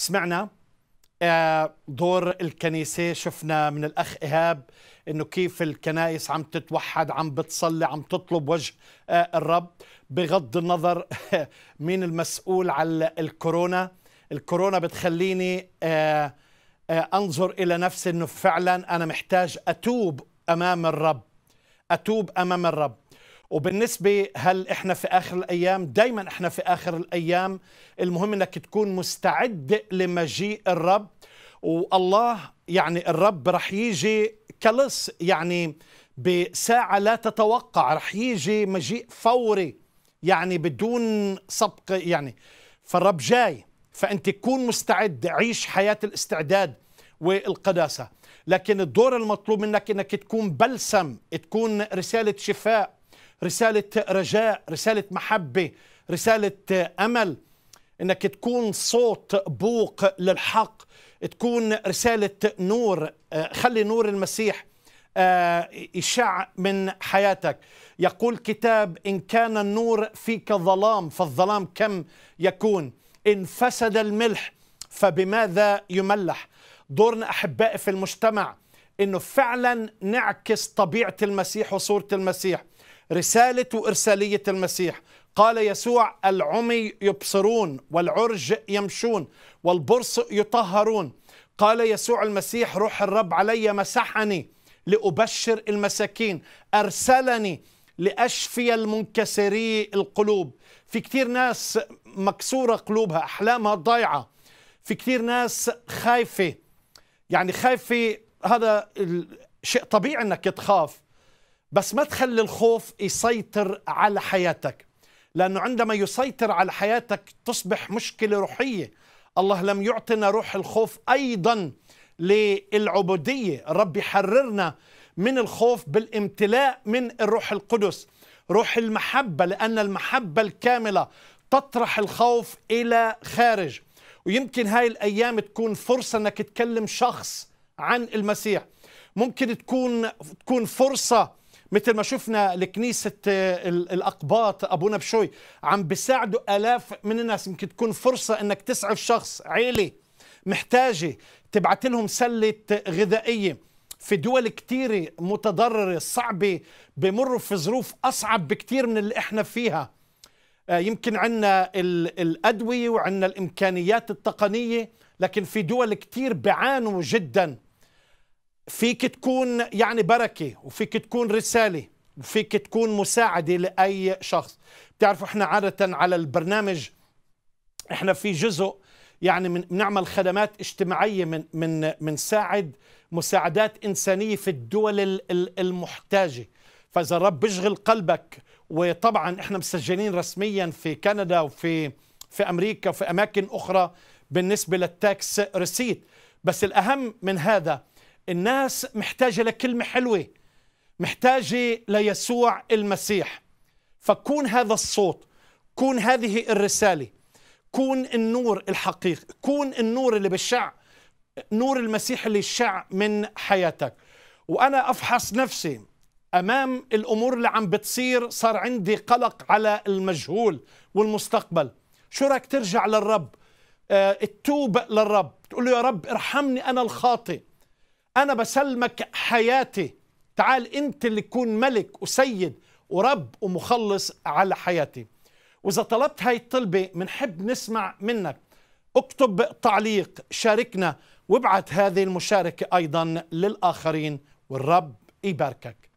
سمعنا آه، دور الكنيسة شفنا من الأخ إيهاب إنه كيف الكنائس عم تتوحد عم بتصلي عم تطلب وجه آه، الرب. بغض النظر مين المسؤول على الكورونا الكورونا بتخليني آه، أنظر إلى نفسي إنه فعلا أنا محتاج أتوب أمام الرب أتوب أمام الرب. وبالنسبة هل إحنا في آخر الأيام؟ دايما إحنا في آخر الأيام. المهم أنك تكون مستعد لمجيء الرب. والله يعني الرب رح يجي كلص يعني بساعة لا تتوقع. رح يجي مجيء فوري يعني بدون سبق يعني فالرب جاي. فأنت تكون مستعد عيش حياة الاستعداد والقداسة. لكن الدور المطلوب منك أنك تكون بلسم تكون رسالة شفاء. رسالة رجاء رسالة محبة رسالة أمل. إنك تكون صوت بوق للحق تكون رسالة نور. خلي نور المسيح يشع من حياتك. يقول كتاب إن كان النور فيك ظلام فالظلام كم يكون؟ إن فسد الملح فبماذا يملح؟ دورنا أحبائي في المجتمع إنه فعلا نعكس طبيعة المسيح وصورة المسيح. رسالة وإرسالية المسيح. قال يسوع العمي يبصرون والعرج يمشون والبرص يطهرون. قال يسوع المسيح روح الرب علي مسحني لأبشر المساكين أرسلني لأشفي المنكسري القلوب. في كتير ناس مكسورة قلوبها أحلامها ضايعة. في كتير ناس خايفة. يعني خايفة هذا شيء طبيعي أنك تخاف. بس ما تخلي الخوف يسيطر على حياتك. لأنه عندما يسيطر على حياتك تصبح مشكلة روحية. الله لم يعطنا روح الخوف أيضا للعبودية. الرب يحررنا من الخوف بالامتلاء من الروح القدس. روح المحبة لأن المحبة الكاملة تطرح الخوف إلى خارج. ويمكن هاي الأيام تكون فرصة أنك تكلم شخص عن المسيح. ممكن تكون تكون فرصة مثل ما شفنا لكنيسة الأقباط أبونا بشوي عم بيساعدوا آلاف من الناس. يمكن تكون فرصة أنك تسعف شخص عيلة محتاجة تبعت لهم سلة غذائية في دول كتيرة متضررة صعبة بمروا في ظروف أصعب بكتير من اللي إحنا فيها. يمكن عنا الأدوية وعنا الإمكانيات التقنية لكن في دول كتير بعانوا جداً. فيك تكون يعني بركة وفيك تكون رسالة وفيك تكون مساعدة لأي شخص. بتعرفوا إحنا عادة على البرنامج إحنا في جزء يعني من بنعمل خدمات اجتماعية من من بنساعد مساعدات إنسانية في الدول المحتاجة. فإذا الرب بيشغل قلبك وطبعا إحنا مسجلين رسميا في كندا وفي في أمريكا وفي أماكن أخرى بالنسبة لل tax receipt. بس الأهم من هذا الناس محتاجة لكلمة حلوة محتاجة ليسوع المسيح. فكون هذا الصوت كون هذه الرسالة كون النور الحقيقي كون النور اللي بشع نور المسيح اللي يشع من حياتك. وأنا أفحص نفسي أمام الأمور اللي عم بتصير صار عندي قلق على المجهول والمستقبل. شو رايك ترجع للرب؟ آه تتوب للرب. تقول له يا رب ارحمني أنا الخاطئ. أنا بسلمك حياتي. تعال أنت اللي تكون ملك وسيد ورب ومخلص على حياتي. وإذا طلبت هاي الطلبة منحب نسمع منك اكتب تعليق شاركنا وابعت هذه المشاركة أيضا للآخرين والرب يباركك.